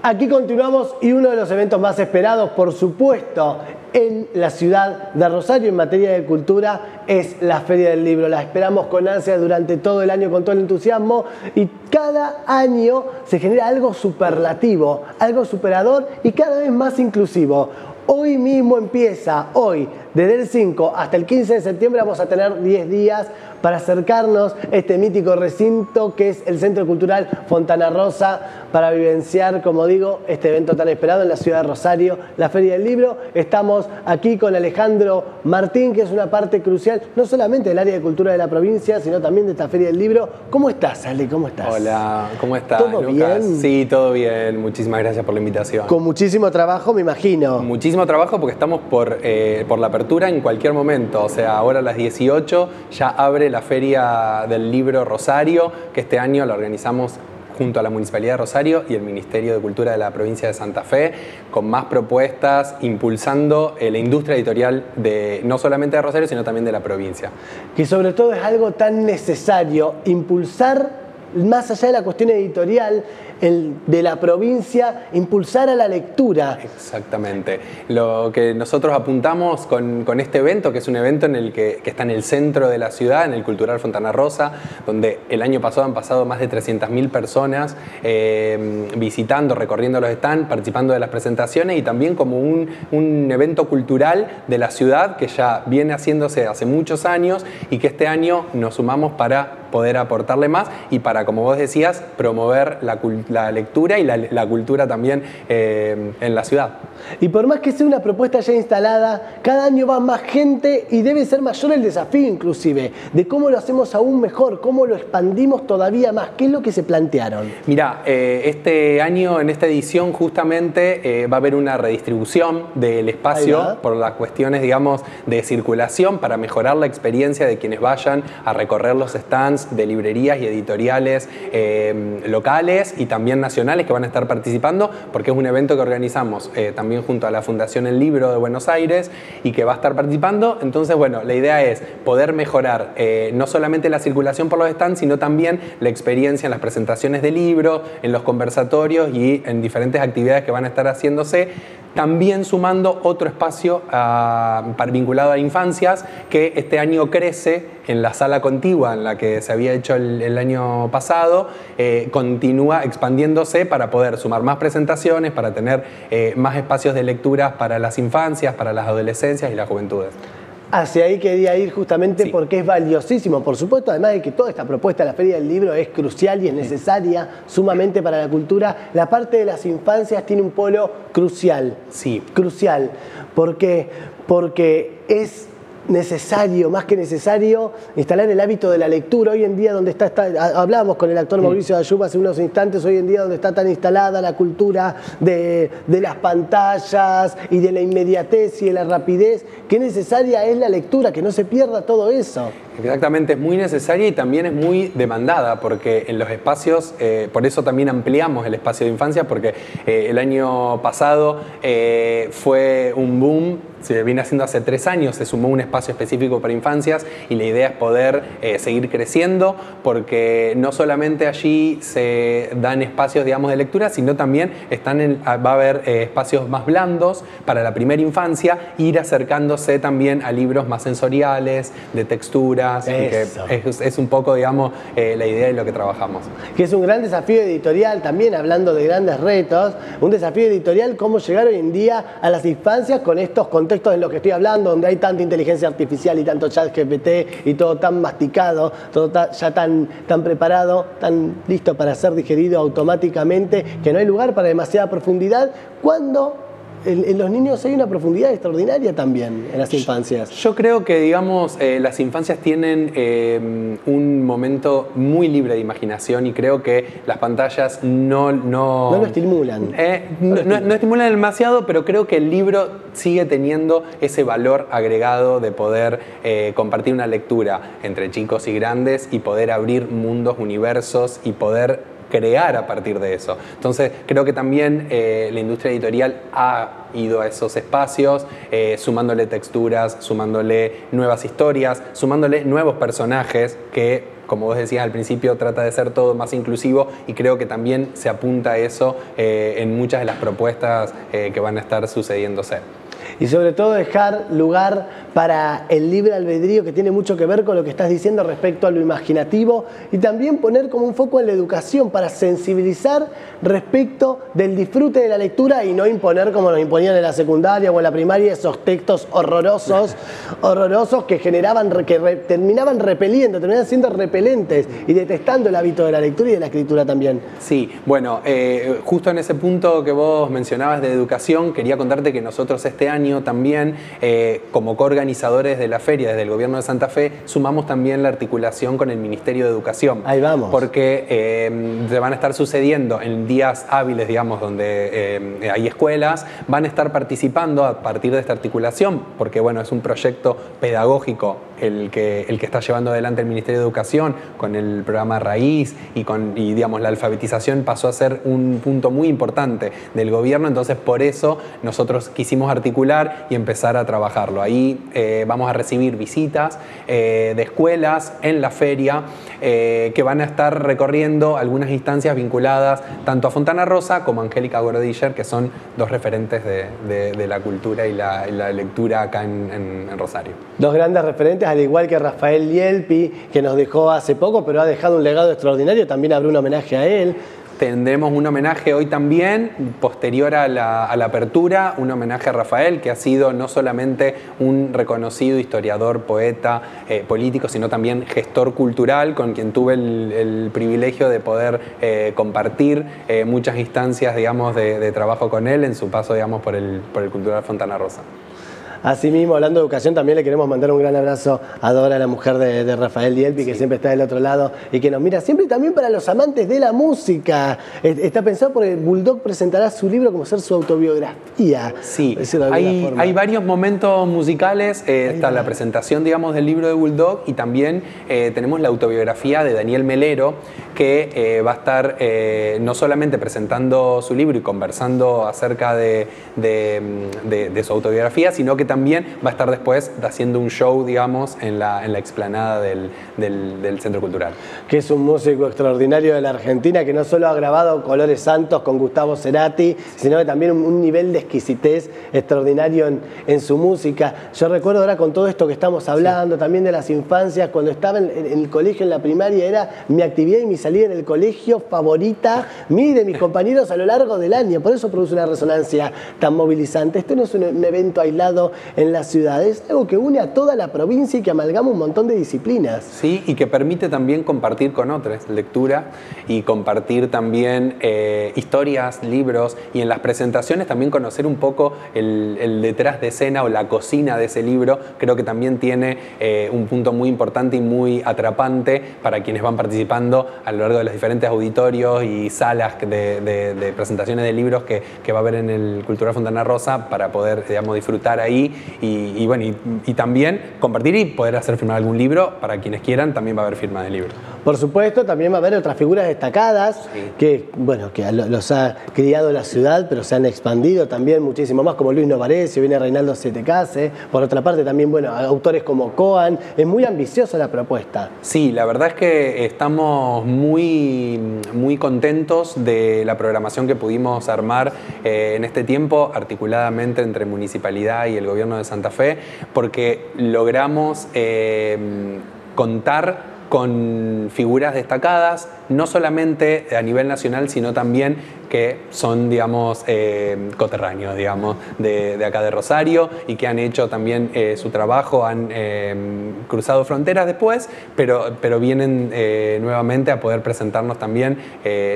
Aquí continuamos y uno de los eventos más esperados, por supuesto, en la ciudad de Rosario en materia de cultura es la Feria del Libro. La esperamos con ansia durante todo el año, con todo el entusiasmo y cada año se genera algo superlativo, algo superador y cada vez más inclusivo. Hoy mismo empieza, hoy, desde el 5 hasta el 15 de septiembre vamos a tener 10 días para acercarnos a este mítico recinto que es el Centro Cultural Fontana Rosa para vivenciar, como digo, este evento tan esperado en la ciudad de Rosario, la Feria del Libro. Estamos aquí con Alejandro Martín, que es una parte crucial, no solamente del área de cultura de la provincia, sino también de esta Feria del Libro. ¿Cómo estás, Ale? ¿Cómo estás? Hola, ¿cómo estás? ¿Todo bien? Sí, todo bien. Muchísimas gracias por la invitación. Con muchísimo trabajo, me imagino. Muchísimo trabajo porque estamos por, eh, por la apertura en cualquier momento. O sea, ahora a las 18 ya abre la Feria del Libro Rosario, que este año la organizamos junto a la Municipalidad de Rosario y el Ministerio de Cultura de la provincia de Santa Fe, con más propuestas, impulsando eh, la industria editorial de no solamente de Rosario, sino también de la provincia. Que sobre todo es algo tan necesario, impulsar más allá de la cuestión editorial, el, de la provincia, impulsar a la lectura. Exactamente. Lo que nosotros apuntamos con, con este evento, que es un evento en el que, que, está en el centro de la ciudad, en el Cultural Fontana Rosa, donde el año pasado han pasado más de 300.000 personas eh, visitando, recorriendo los stands, participando de las presentaciones y también como un, un evento cultural de la ciudad que ya viene haciéndose hace muchos años y que este año nos sumamos para poder aportarle más y para, como vos decías, promover la, la lectura y la, la cultura también eh, en la ciudad. Y por más que sea una propuesta ya instalada, cada año va más gente y debe ser mayor el desafío inclusive, de cómo lo hacemos aún mejor, cómo lo expandimos todavía más. ¿Qué es lo que se plantearon? Mira, eh, este año, en esta edición, justamente eh, va a haber una redistribución del espacio por las cuestiones, digamos, de circulación para mejorar la experiencia de quienes vayan a recorrer los stands de librerías y editoriales locales y también nacionales que van a estar participando, porque es un evento que organizamos eh, también junto a la Fundación El Libro de Buenos Aires y que va a estar participando. Entonces, bueno, la idea es poder mejorar eh, no solamente la circulación por los stands, sino también la experiencia en las presentaciones de libro, en los conversatorios y en diferentes actividades que van a estar haciéndose también sumando otro espacio uh, vinculado a infancias que este año crece en la sala contigua en la que se había hecho el, el año pasado, eh, continúa expandiéndose para poder sumar más presentaciones, para tener eh, más espacios de lectura para las infancias, para las adolescencias y las juventudes. Hacia ahí quería ir justamente sí. porque es valiosísimo, por supuesto, además de que toda esta propuesta de la Feria del Libro es crucial y es necesaria sumamente para la cultura, la parte de las infancias tiene un polo crucial. Sí. Crucial. ¿Por qué? Porque es necesario, más que necesario, instalar el hábito de la lectura. Hoy en día, donde está, está hablábamos con el actor Mauricio Ayuba hace unos instantes, hoy en día donde está tan instalada la cultura de, de, las pantallas y de la inmediatez y de la rapidez, qué necesaria es la lectura, que no se pierda todo eso. Exactamente, es muy necesaria y también es muy demandada porque en los espacios, eh, por eso también ampliamos el espacio de infancia, porque eh, el año pasado eh, fue un boom, se viene haciendo hace tres años, se sumó un espacio específico para infancias y la idea es poder seguir creciendo porque no solamente allí se dan espacios, digamos, de lectura, sino también están en, va a haber espacios más blandos para la primera infancia, ir acercándose también a libros más sensoriales, de textura, que es, es, un poco, digamos, eh, la idea de lo que trabajamos. Que es un gran desafío editorial también, hablando de grandes retos, un desafío editorial, cómo llegar hoy en día a las infancias con estos contextos en los que estoy hablando, donde hay tanta inteligencia artificial y tanto chat GPT y todo tan masticado, todo ya tan, tan preparado, tan listo para ser digerido automáticamente, que no hay lugar para demasiada profundidad, cuando en, en, los niños hay una profundidad extraordinaria también en las infancias. Yo creo que, digamos, eh, las infancias tienen eh, un momento muy libre de imaginación y creo que las pantallas no... No, no lo estimulan. Eh, no, no, estimulan. no, estimulan demasiado, pero creo que el libro sigue teniendo ese valor agregado de poder eh, compartir una lectura entre chicos y grandes y poder abrir mundos, universos y poder crear a partir de eso. Entonces, creo que también eh, la industria editorial ha ido a esos espacios, eh, sumándole texturas, sumándole nuevas historias, sumándole nuevos personajes que como vos decías al principio, trata de ser todo más inclusivo y creo que también se apunta a eso eh, en muchas de las propuestas que van a estar sucediéndose y sobre todo dejar lugar para el libre albedrío que tiene mucho que ver con lo que estás diciendo respecto a lo imaginativo y también poner como un foco en la educación para sensibilizar respecto del disfrute de la lectura y no imponer como nos imponían en la secundaria o en la primaria esos textos horrorosos, horrorosos que generaban, que terminaban repeliendo, terminaban siendo repelentes y detestando el hábito de la lectura y de la escritura también. Sí, bueno, eh, justo en ese punto que vos mencionabas de educación, quería contarte que nosotros este año también, eh, como coorganizadores de la feria desde el gobierno de Santa Fe, sumamos también la articulación con el Ministerio de Educación. Ahí vamos. Porque eh, se van a estar sucediendo en días hábiles, digamos, donde eh, hay escuelas, van a estar participando a partir de esta articulación, porque bueno, es un proyecto pedagógico el que, el que está llevando adelante el Ministerio de Educación con el programa Raíz y con y, digamos, la alfabetización pasó a ser un punto muy importante del gobierno, entonces por eso nosotros quisimos articular y empezar a trabajarlo. Ahí eh, vamos a recibir visitas eh, de escuelas en la feria eh, que van a estar recorriendo algunas instancias vinculadas tanto a Fontana Rosa como a Angélica Gordiller, que son dos referentes de, la cultura y la, lectura acá en, Rosario. Dos grandes referentes, al igual que Rafael Lielpi, que nos dejó hace poco, pero ha dejado un legado extraordinario, también habrá un homenaje a él. Tendremos un homenaje hoy también, posterior a la, apertura, un homenaje a Rafael, que ha sido no solamente un reconocido historiador, poeta, eh, político, sino también gestor cultural, con quien tuve el, privilegio de poder eh, compartir eh, muchas instancias, digamos, de, trabajo con él en su paso, digamos, por el, por el Cultural Fontana Rosa. Asimismo, hablando de educación, también le queremos mandar un gran abrazo a Dora, la mujer de, Rafael Dielpi, que siempre está del otro lado y que nos mira siempre y también para los amantes de la música. Está pensado porque Bulldog presentará su libro como ser su autobiografía. Sí, hay, varios momentos musicales. Eh, está la presentación, digamos, del libro de Bulldog y también eh, tenemos la autobiografía de Daniel Melero, que eh, va a estar no solamente presentando su libro y conversando acerca de, de su autobiografía, sino que también va a estar después haciendo un show, digamos, en la, en la explanada del, del, Centro Cultural. Que es un músico extraordinario de la Argentina que no solo ha grabado Colores Santos con Gustavo Cerati, sino que también un, nivel de exquisitez extraordinario en, en, su música. Yo recuerdo ahora con todo esto que estamos hablando, también de las infancias, cuando estaba en, el colegio, en la primaria, era mi actividad y mi salida en el colegio favorita, y de mis compañeros a lo largo del año. Por eso produce una resonancia tan movilizante. Esto no es un evento aislado en las ciudades, algo que une a toda la provincia y que amalgama un montón de disciplinas. Sí, y que permite también compartir con otros lectura y compartir también eh, historias, libros y en las presentaciones también conocer un poco el, detrás de escena o la cocina de ese libro. Creo que también tiene eh, un punto muy importante y muy atrapante para quienes van participando a lo largo de los diferentes auditorios y salas de, presentaciones de libros que, que, va a haber en el Cultural Fontana Rosa para poder digamos, disfrutar ahí y, bueno, y, también compartir y poder hacer firmar algún libro para quienes quieran, también va a haber firma de libro. Por supuesto, también va a haber otras figuras destacadas que, bueno, que los ha criado la ciudad, pero se han expandido también muchísimo más, como Luis Novarecio, viene Reinaldo Setecase, por otra parte también, bueno, autores como Coan, es muy ambiciosa la propuesta. Sí, la verdad es que estamos muy, muy contentos de la programación que pudimos armar eh, en este tiempo, articuladamente entre municipalidad y el gobierno de Santa Fe, porque logramos eh, contar con figuras destacadas, no solamente a nivel nacional, sino también que son, digamos, eh, coterráneos, digamos, de, acá de Rosario y que han hecho también eh, su trabajo, han cruzado fronteras después, pero, pero vienen nuevamente a poder presentarnos también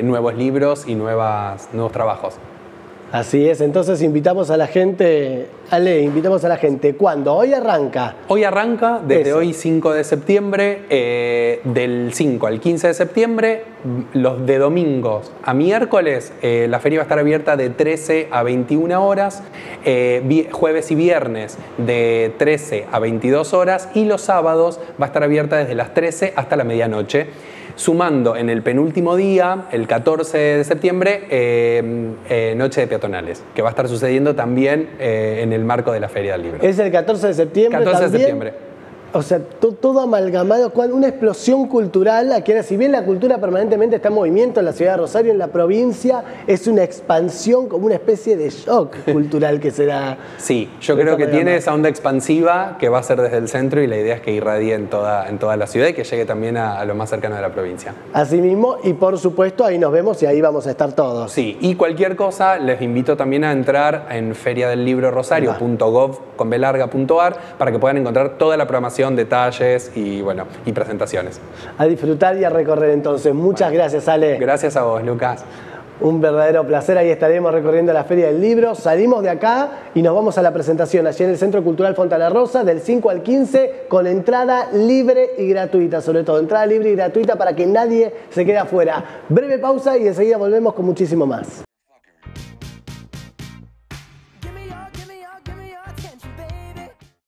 nuevos libros y nuevas, nuevos trabajos. Así es, entonces invitamos a la gente, Ale, invitamos a la gente. ¿Cuándo? Hoy arranca. Hoy arranca, desde hoy 5 de septiembre, eh, del 5 al 15 de septiembre, los de domingos a miércoles, eh, la feria va a estar abierta de 13 a 21 horas, eh, jueves y viernes de 13 a 22 horas y los sábados va a estar abierta desde las 13 hasta la medianoche sumando en el penúltimo día, el 14 de septiembre, eh, eh, Noche de Peatonales, que va a estar sucediendo también eh, en el marco de la Feria del Libro. ¿Es el 14 de septiembre? 14 de septiembre. O sea, todo amalgamado, una explosión cultural. Aquí, si bien la cultura permanentemente está en movimiento en la ciudad de Rosario, en la provincia, es una expansión, como una especie de shock cultural que se da. Sí, yo creo que tiene esa onda expansiva que va a ser desde el centro y la idea es que irradie en toda, en toda la ciudad y que llegue también a, lo más cercano de la provincia. Así mismo, y por supuesto, ahí nos vemos y ahí vamos a estar todos. Sí, y cualquier cosa, les invito también a entrar en feriadellibrorosario.gov.ar para que puedan encontrar toda la programación, detalles y, bueno, y presentaciones. A disfrutar y a recorrer entonces. Muchas gracias, Ale. Gracias a vos, Lucas. Un verdadero placer, ahí estaremos recorriendo la Feria del Libro. Salimos de acá y nos vamos a la presentación allí en el Centro Cultural Fontana Rosa del 5 al 15 con entrada libre y gratuita, sobre todo entrada libre y gratuita para que nadie se quede afuera. Breve pausa y enseguida volvemos con muchísimo más.